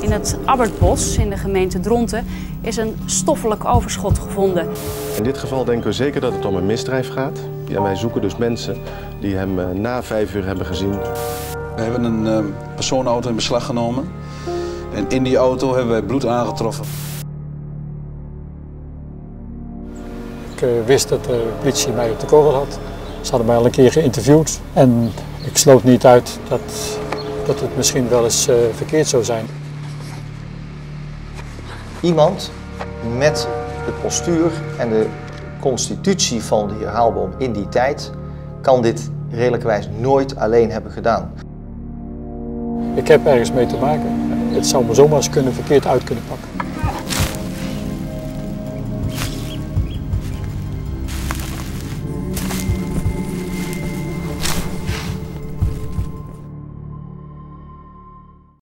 In het Abbertbos in de gemeente Dronten is een stoffelijk overschot gevonden. In dit geval denken we zeker dat het om een misdrijf gaat. En wij zoeken dus mensen die hem eh, na vijf uur hebben gezien. We hebben een eh, persoonauto in beslag genomen. En in die auto hebben wij bloed aangetroffen. Ik eh, wist dat de politie mij op de kogel had. Ze hadden mij al een keer geïnterviewd. En ik sloot niet uit dat, dat het misschien wel eens uh, verkeerd zou zijn. Iemand met het postuur en de constitutie van de heer Haalboom in die tijd kan dit redelijkwijs nooit alleen hebben gedaan. Ik heb ergens mee te maken. Het zou me zomaar eens kunnen verkeerd uit kunnen pakken.